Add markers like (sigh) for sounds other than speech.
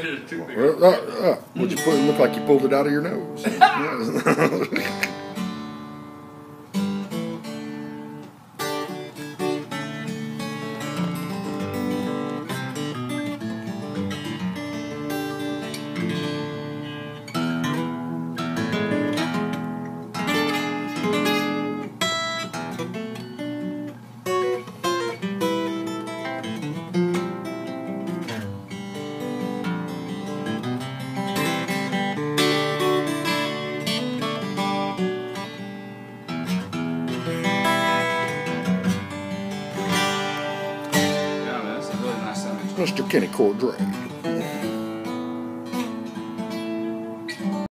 too (laughs) big. Well, uh, uh, what you put? It looked like you pulled it out of your nose. (laughs) (laughs) Mr. Kenny Cordray.